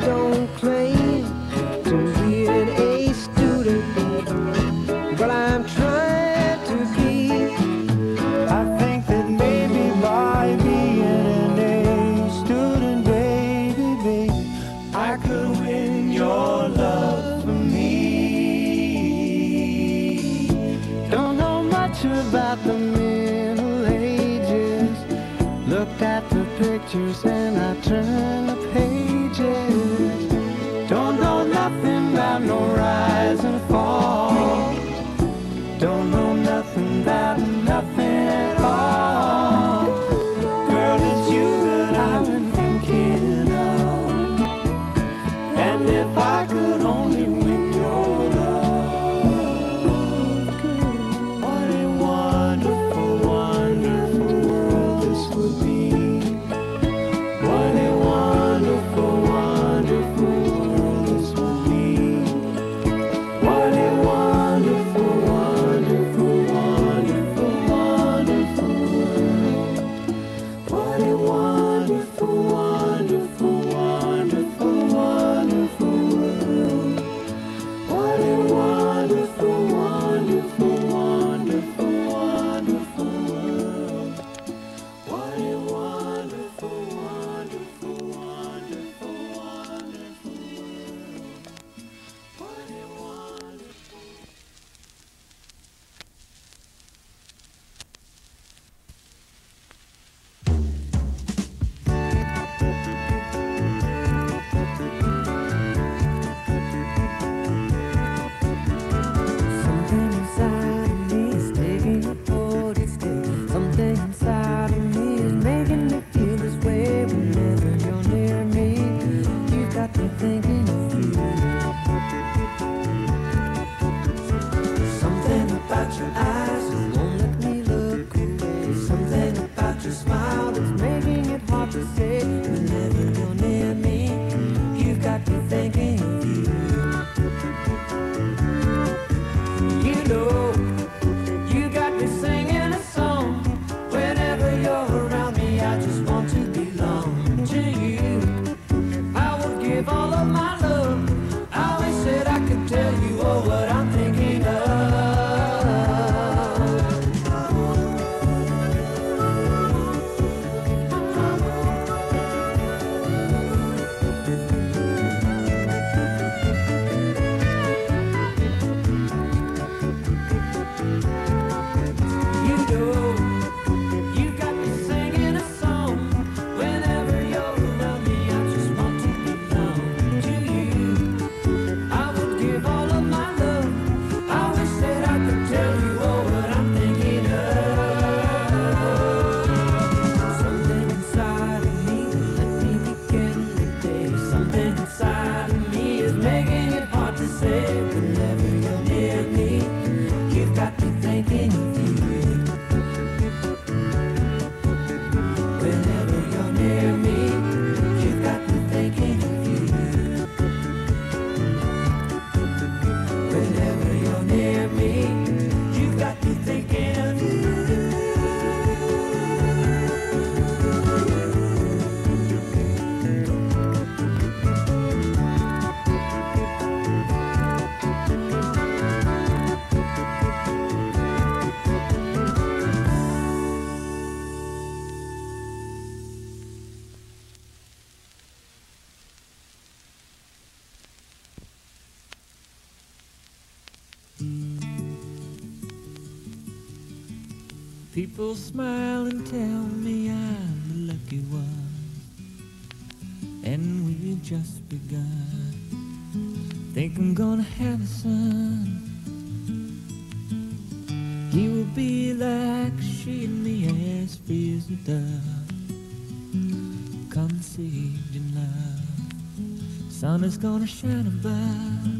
don't claim to be an A student, but I'm trying to be. I think that maybe by being an A student, baby, baby, I could win your love for me. Don't know much about the Middle Ages. Looked at the pictures and I turned. my People smile and tell me I'm the lucky one, and we've just begun. Think I'm gonna have a son. He will be like she and me as fears with dove, conceived in love. Sun is gonna shine above.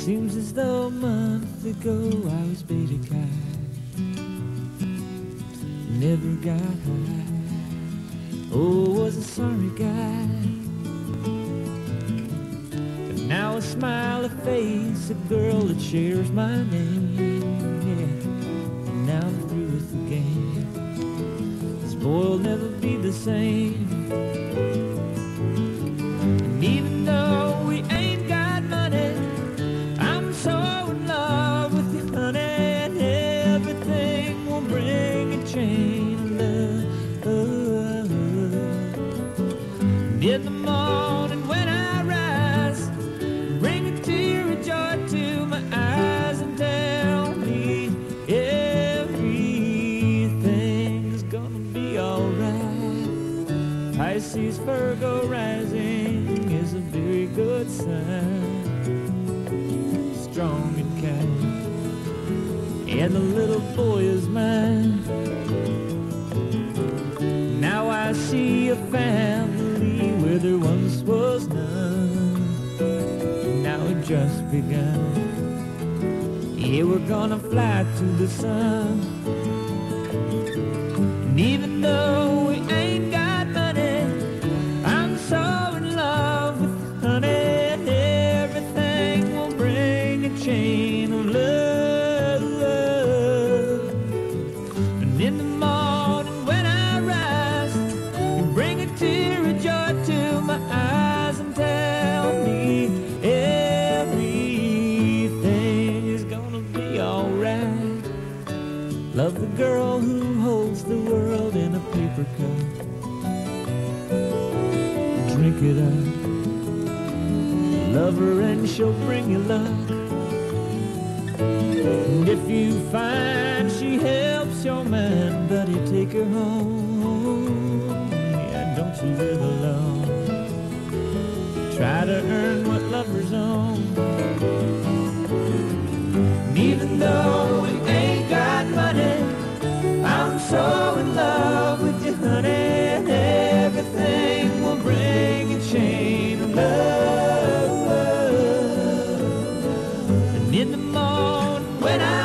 Seems as though a month ago I was Beta Chi. Never got high. Oh, was a sorry guy. But now I smile a face, a girl that shares my name. Yeah, and now I'm through with the game. This boy will never be the same. In the morning when I rise, bring a tear of joy to my eyes and tell me everything's gonna be alright. Pisces, Virgo rising is a very good sign. Strong and kind, and the little boy is mine. Now I see a family begun. Yeah, we're gonna fly to the sun. And even though we ain't got in a paper cup. Drink it up. Love her and she'll bring you luck. And if you find she helps your man, buddy, take her home. Yeah, don't you live alone. Try to earn what lovers own. And even though we ain't got money, I'm so in the morning when I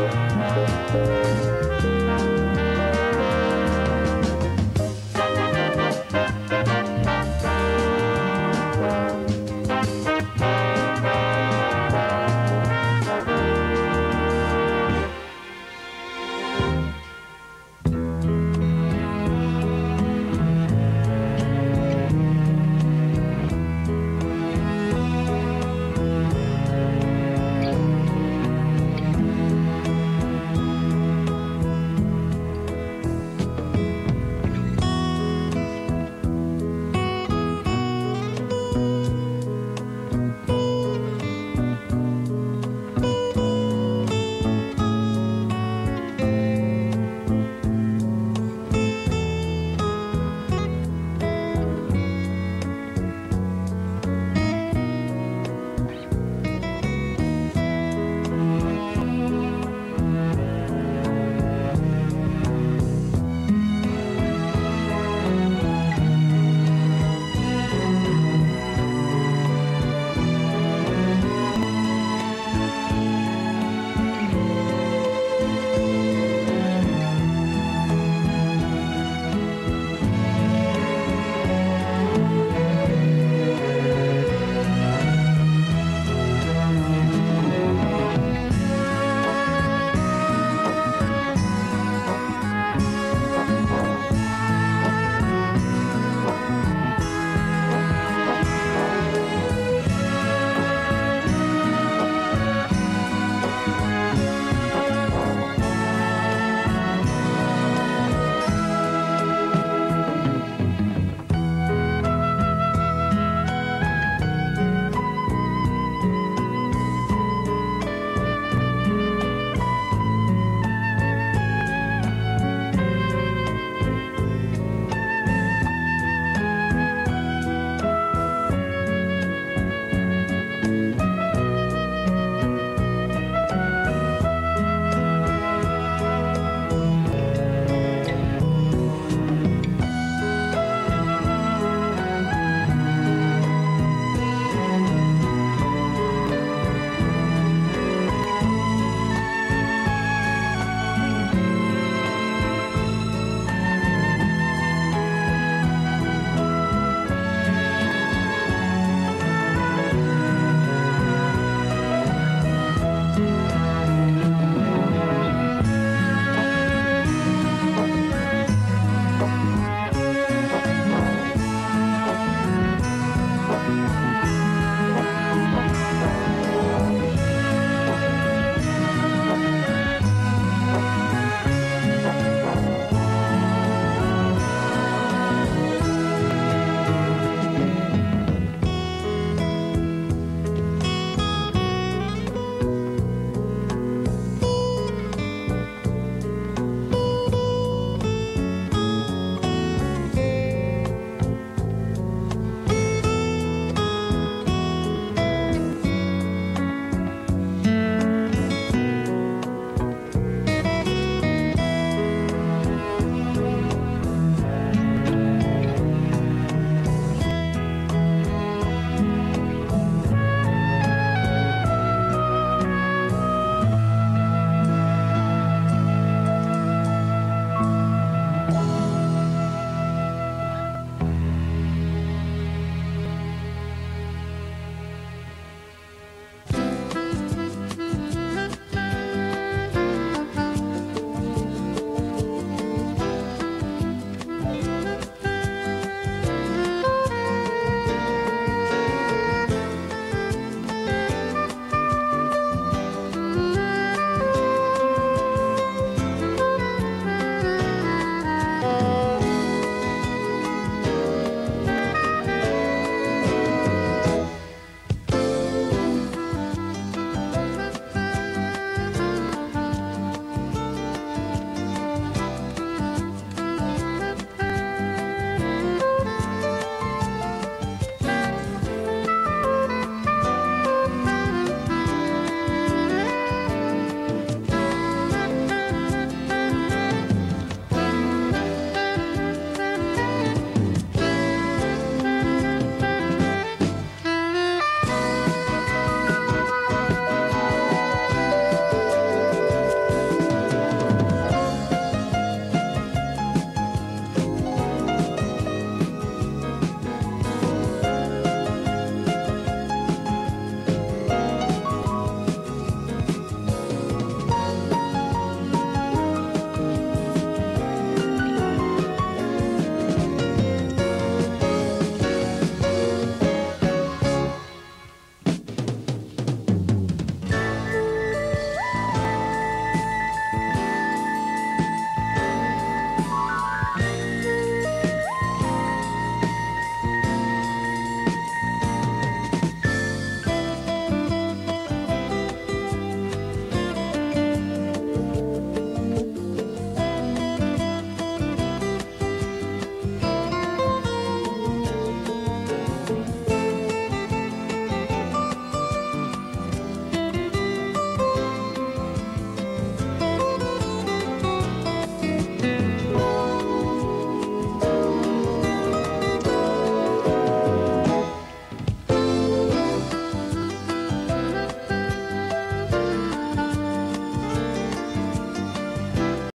Música